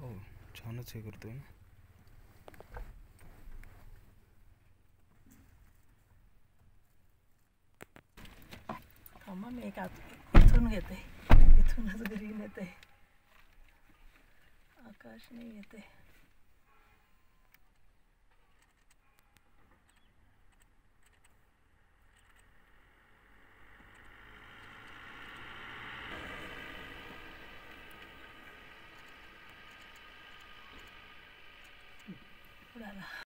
हो छानच हे करतोय ना थांबा हो, मी एक आत इथून घेते. इथूनच घरी येते. आकाश नाही येते. 出来了。